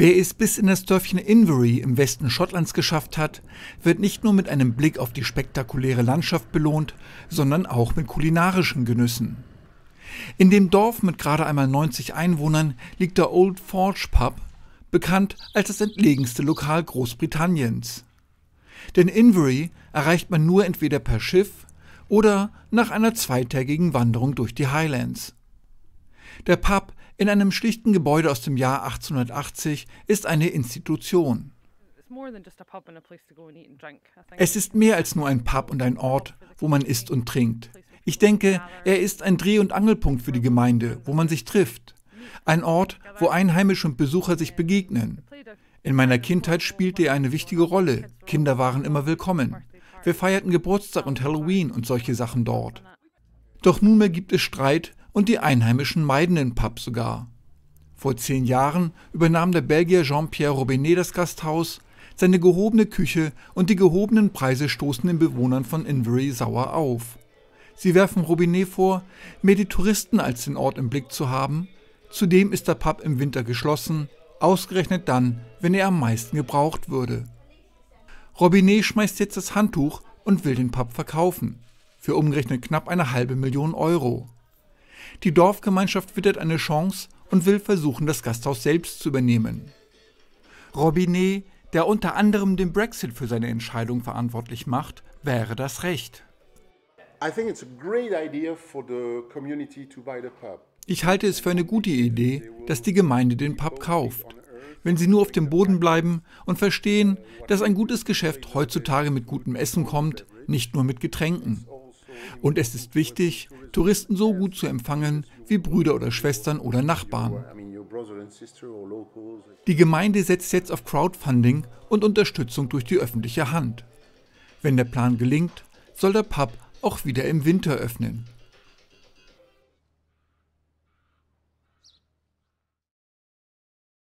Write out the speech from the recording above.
Wer es bis in das Dörfchen Invery im Westen Schottlands geschafft hat, wird nicht nur mit einem Blick auf die spektakuläre Landschaft belohnt, sondern auch mit kulinarischen Genüssen. In dem Dorf mit gerade einmal 90 Einwohnern liegt der Old Forge Pub, bekannt als das entlegenste Lokal Großbritanniens. Denn Invery erreicht man nur entweder per Schiff oder nach einer zweitägigen Wanderung durch die Highlands. Der Pub in einem schlichten Gebäude aus dem Jahr 1880 ist eine Institution. Es ist mehr als nur ein Pub und ein Ort, wo man isst und trinkt. Ich denke, er ist ein Dreh- und Angelpunkt für die Gemeinde, wo man sich trifft. Ein Ort, wo Einheimische und Besucher sich begegnen. In meiner Kindheit spielte er eine wichtige Rolle. Kinder waren immer willkommen. Wir feierten Geburtstag und Halloween und solche Sachen dort. Doch nunmehr gibt es Streit und die Einheimischen meiden den Pub sogar. Vor zehn Jahren übernahm der Belgier Jean-Pierre Robinet das Gasthaus. Seine gehobene Küche und die gehobenen Preise stoßen den Bewohnern von Invery sauer auf. Sie werfen Robinet vor, mehr die Touristen als den Ort im Blick zu haben. Zudem ist der Pub im Winter geschlossen, ausgerechnet dann, wenn er am meisten gebraucht würde. Robinet schmeißt jetzt das Handtuch und will den Pub verkaufen. Für umgerechnet knapp eine halbe Million Euro. Die Dorfgemeinschaft wittert eine Chance und will versuchen, das Gasthaus selbst zu übernehmen. Robinet, der unter anderem den Brexit für seine Entscheidung verantwortlich macht, wäre das Recht. Ich halte es für eine gute Idee, dass die Gemeinde den Pub kauft. Wenn sie nur auf dem Boden bleiben und verstehen, dass ein gutes Geschäft heutzutage mit gutem Essen kommt, nicht nur mit Getränken. Und es ist wichtig, Touristen so gut zu empfangen wie Brüder oder Schwestern oder Nachbarn. Die Gemeinde setzt jetzt auf Crowdfunding und Unterstützung durch die öffentliche Hand. Wenn der Plan gelingt, soll der Pub auch wieder im Winter öffnen.